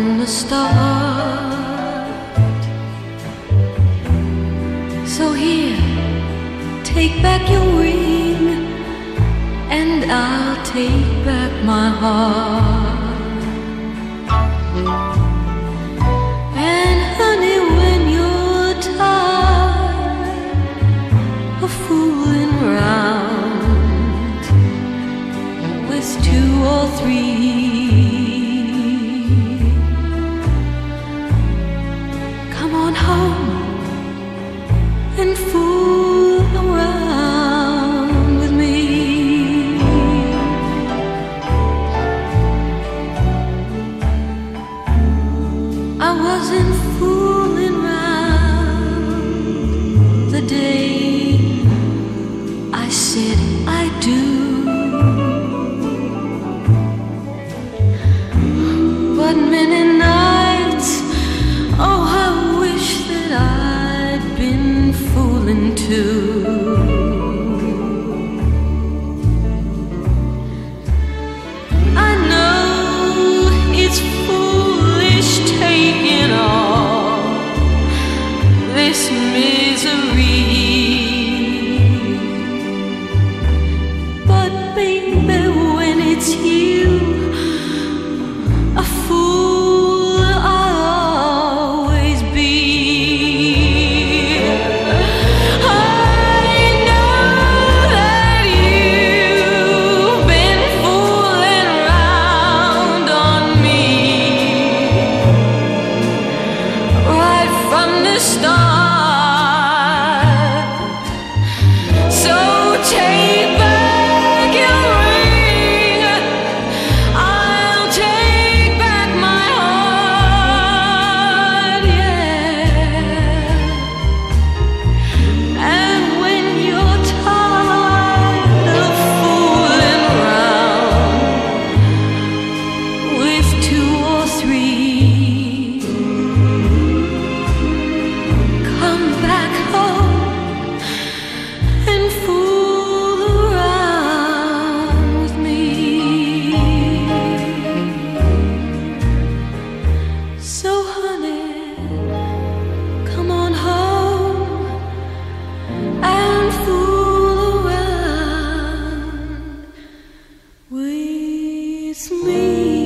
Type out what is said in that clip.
from the start. So here, take back your wing, and I'll take back my heart. And honey, when you're tired of fooling around with two or three. On home and fool around with me. I wasn't been fooling too. I know it's foolish taking all this misery. But baby, when it's you, It's me.